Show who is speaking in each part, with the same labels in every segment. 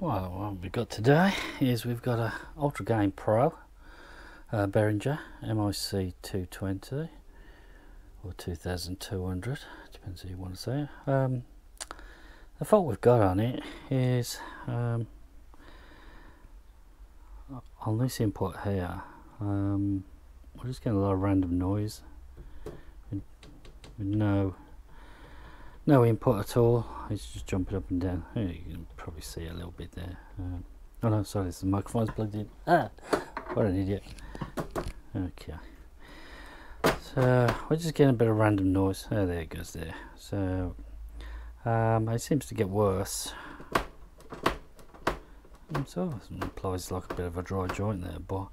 Speaker 1: Well, what we've got today is we've got a Ultragain Pro uh, Behringer MIC 220 or 2200, depends who you want to say. Um, the fault we've got on it is um, on this input here, um, we're just getting a lot of random noise. With, no no input at all it's just jumping up and down probably see a little bit there. Um, oh no sorry the microphone's plugged in. Ah what an idiot. Okay. So we're just getting a bit of random noise. Oh there it goes there. So um, it seems to get worse. So it implies like a bit of a dry joint there but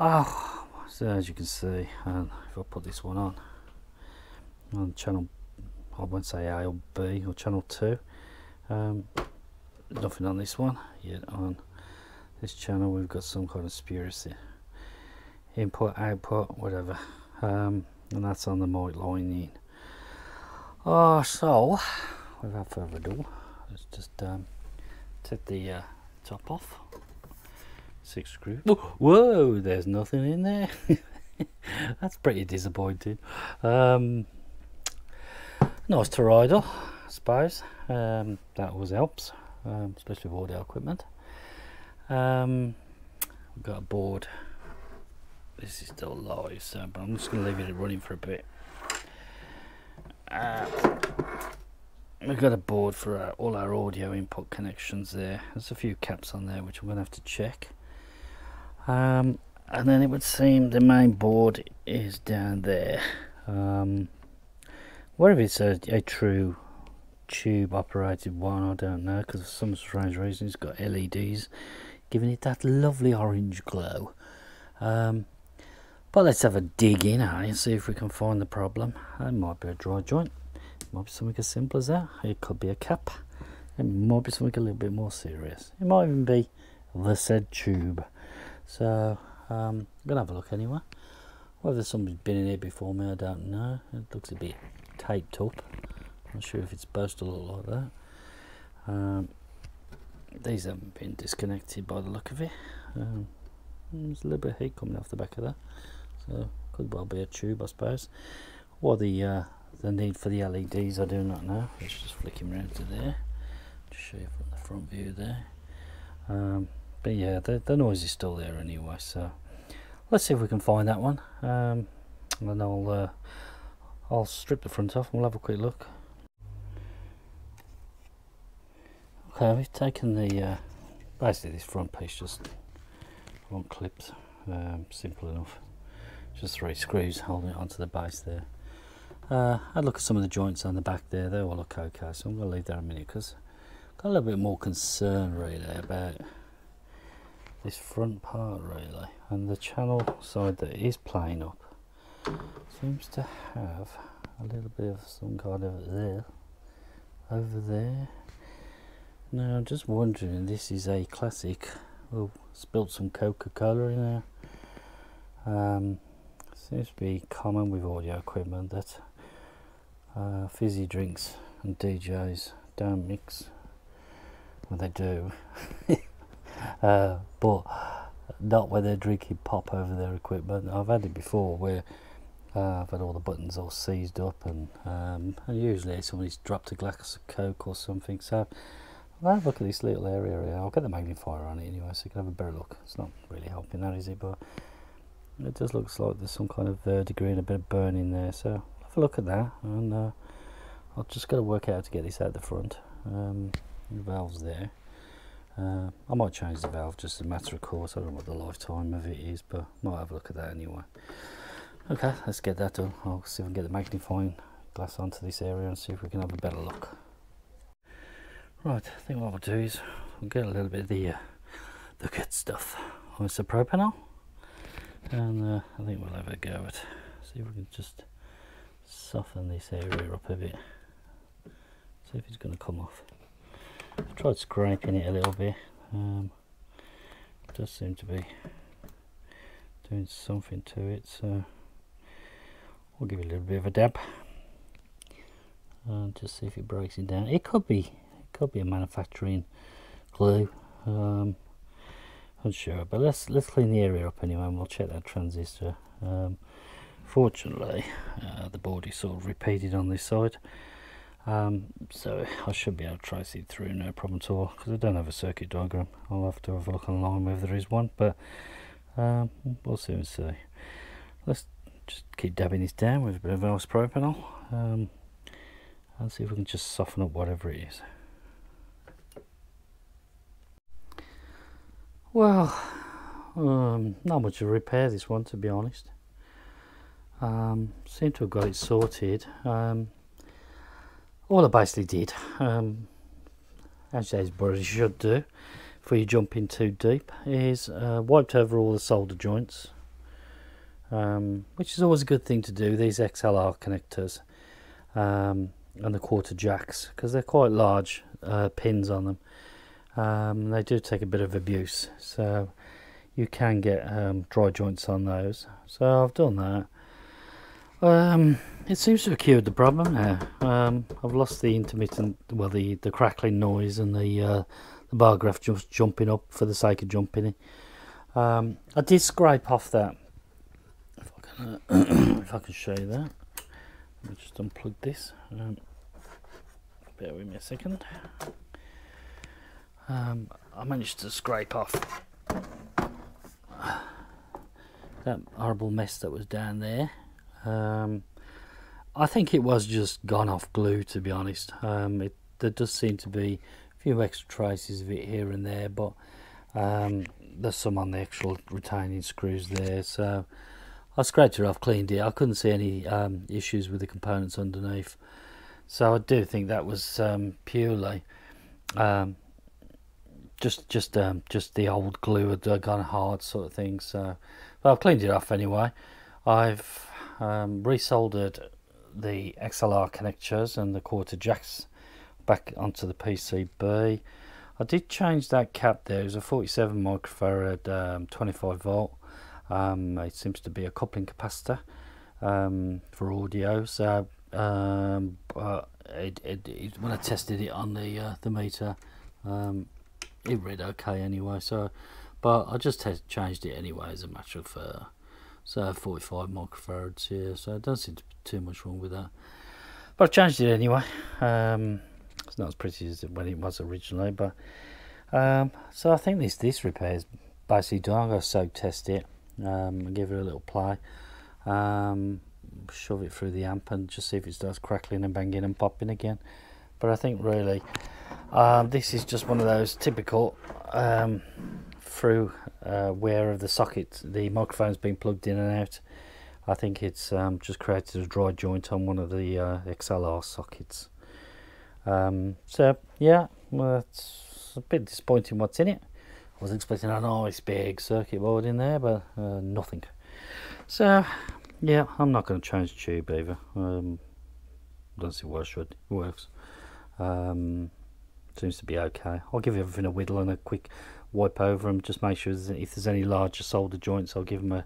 Speaker 1: oh so as you can see and if I put this one on. On channel I won't say A or B or channel 2 um, nothing on this one yet on this channel. We've got some kind of spurious input output whatever. Um, and that's on the mic lining oh so without further ado let's just um, take the uh, top off. Six screws. Whoa there's nothing in there. That's pretty disappointing. Um, nice to ride I suppose. Um, that always helps, um, especially with audio equipment. Um, we've got a board. This is still live, so but I'm just going to leave it running for a bit. Uh, we've got a board for our, all our audio input connections there. There's a few caps on there which I'm going to have to check. Um, and then it would seem the main board is down there. Um, whether it's a true tube operated one, I don't know, because for some strange reason it's got LEDs giving it that lovely orange glow. Um, but let's have a dig in eh, and see if we can find the problem. It might be a dry joint, it might be something as simple as that, it could be a cap, it might be something a little bit more serious. It might even be the said tube. So um, I'm going to have a look anyway. Whether somebody's been in here before me, I don't know. It looks a bit taped up. Not sure if it's supposed to look like that. Um, these haven't been disconnected by the look of it. Um, there's a little bit of heat coming off the back of that, so could well be a tube, I suppose. What the uh, the need for the LEDs, I do not know. Let's just flick him around to there. Just show you from the front view there. Um, but yeah, the, the noise is still there anyway. So let's see if we can find that one. Um, and I'll uh, I'll strip the front off and we'll have a quick look. Okay, we've taken the, uh, basically this front piece just one clipped, um, simple enough. Just three screws holding it onto the base there. Uh, I'd look at some of the joints on the back there, they all look okay, so I'm going to leave that a minute because I've got a little bit more concern really about this front part really and the channel side that is playing up seems to have a little bit of some kind of there over there now I'm just wondering this is a classic. Oh spilled some Coca-Cola in there. Um, seems to be common with audio equipment that uh, fizzy drinks and DJs don't mix well they do. Uh, but not when they're drinking pop over their equipment. I've had it before where uh, I've had all the buttons all seized up and, um, and usually somebody's dropped a glass of coke or something. So I'll have a look at this little area here. I'll get the magnifier on it anyway so you can have a better look. It's not really helping that is it? But it does look like there's some kind of verdigris and a bit of burning there. So have a look at that and uh, I'll just got to work out to get this out the front. Um, the valve's there. Uh, I might change the valve just as a matter of course. I don't know what the lifetime of it is but I might have a look at that anyway. Okay, let's get that done. I'll see if I can get the magnifying glass onto this area and see if we can have a better look. Right, I think what we'll do is we'll get a little bit of the, uh, the good stuff. It's the propanol. And uh, I think we'll have a go at see if we can just soften this area up a bit. See if it's going to come off. I've tried scraping it a little bit. Um, it does seem to be doing something to it, so we'll give it a little bit of a dab and just see if it breaks it down it could be could be a manufacturing glue. Um, unsure, but let's let's clean the area up anyway, and we'll check that transistor. Um, fortunately, uh, the board is sort of repeated on this side, um, so I should be able to trace it through no problem at all. Because I don't have a circuit diagram, I'll have to have a look online whether there is one, but um, we'll soon see. Let's just keep dabbing this down with a bit of isopropanol um, and see if we can just soften up whatever it is. Well, um, not much to repair this one to be honest. Um, seem to have got it sorted. Um, all I basically did, um, as everybody should do, before you jump in too deep, is uh, wiped over all the solder joints, um, which is always a good thing to do. These XLR connectors um, and the quarter jacks, because they're quite large uh, pins on them um, they do take a bit of abuse so you can get um, dry joints on those. So I've done that. Um, it seems to have cured the problem now um, I've lost the intermittent well the, the crackling noise and the uh, the bar graph just jumping up for the sake of jumping in. Um, I did scrape off that. If I can, uh, if I can show you that. Let me just unplug this. Um, bear with me a second um, I managed to scrape off that horrible mess that was down there. Um, I think it was just gone off glue to be honest. Um, it, there does seem to be a few extra traces of it here and there, but um, there's some on the actual retaining screws there. So I scraped it off, cleaned it. I couldn't see any um, issues with the components underneath. So I do think that was um, purely um, just just um, just the old glue had gone hard sort of thing. So, but I've cleaned it off anyway. I've um, resoldered the XLR connectors and the quarter jacks back onto the PCB. I did change that cap there. It was a 47 microfarad, um, 25 volt. Um, it seems to be a coupling capacitor um, for audio. So, um, but it, it, it, when I tested it on the uh, the meter, um, it read okay anyway so but I just changed it anyway as a matter of uh, so 45 microfarads here so it doesn't seem to be too much wrong with that. But I changed it anyway um, it's not as pretty as when it was originally but um, so I think this this repair is basically done. I'm to soak test it um, give it a little play um, shove it through the amp and just see if it starts crackling and banging and popping again. But I think really um, this is just one of those typical um, through uh, wear of the socket. The microphone's been plugged in and out. I think it's um, just created a dry joint on one of the uh, XLR sockets. Um, so yeah, well, it's a bit disappointing what's in it. I was expecting a nice big circuit board in there, but uh, nothing. So yeah, I'm not going to change the tube either. Um, don't see why I should. It works. Um, seems to be okay. I'll give everything a whittle and a quick wipe over them, just make sure there's, if there's any larger solder joints, I'll give them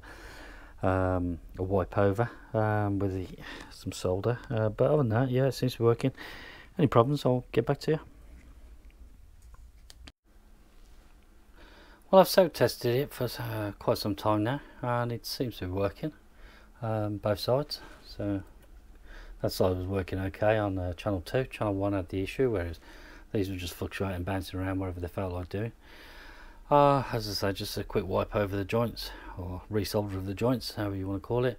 Speaker 1: a, um, a wipe over um, with the, some solder. Uh, but other than that, yeah, it seems to be working. Any problems, I'll get back to you. Well, I've soak tested it for uh, quite some time now, and it seems to be working, um, both sides. So that side was working okay on uh, channel 2. Channel 1 had the issue, whereas these were just fluctuating, bouncing around wherever they felt like doing. Uh, as I say, just a quick wipe over the joints, or resolder of the joints, however you want to call it,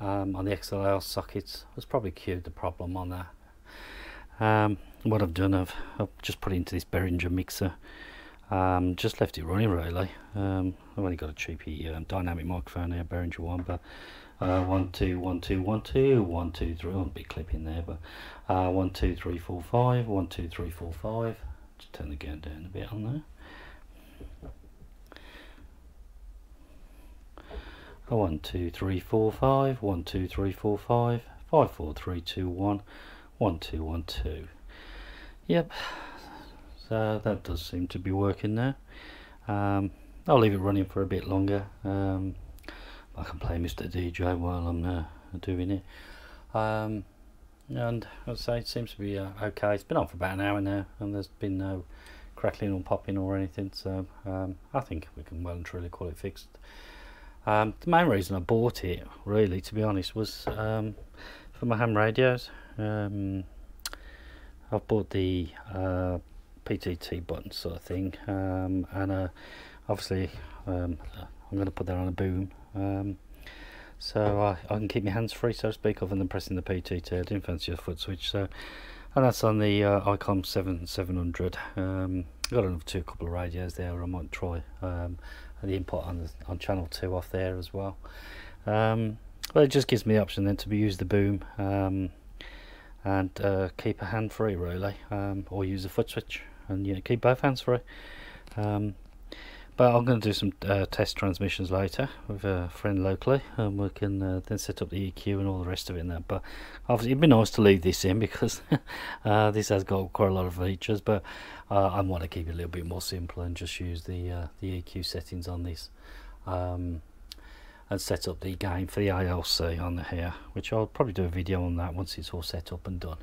Speaker 1: um, on the XLR sockets. was probably cured the problem on that. Um, what I've done, I've, I've, just put it into this Behringer mixer. Um, just left it running really. Um, I've only got a cheapy um, dynamic microphone here, Behringer one, but uh, one two one two one two one two three. I'll be clipping there, but uh, one two three four five one two three four five. Just turn the gain down a bit on there. One two three four five one two three four five five four three two one one two one two. Yep. So that does seem to be working there. Um, I'll leave it running for a bit longer. Um, I can play Mr. DJ while I'm uh, doing it. Um, and as I say, it seems to be uh, okay. It's been on for about an hour now, and there's been no crackling or popping or anything so um, I think we can well and truly call it fixed um, the main reason I bought it really to be honest was um, for my ham radios um, I've bought the uh, PTT button sort of thing um, and uh, obviously um, I'm going to put that on a boom um, so I, I, can keep my hands free so to speak other than pressing the PTT I didn't fancy a foot switch so and that's on the uh, ICOM 7700 um, I've got another two couple of radios there I might try um, the input on on channel 2 off there as well. Um, well it just gives me the option then to use the boom um, and uh, keep a hand free really um, or use a foot switch and yeah, keep both hands free. Um, but I'm going to do some uh, test transmissions later with a friend locally and we can uh, then set up the EQ and all the rest of it in that. But obviously it'd be nice to leave this in because uh, this has got quite a lot of features but uh, I want to keep it a little bit more simple and just use the uh, the EQ settings on this um, and set up the gain for the ALC on the here which I'll probably do a video on that once it's all set up and done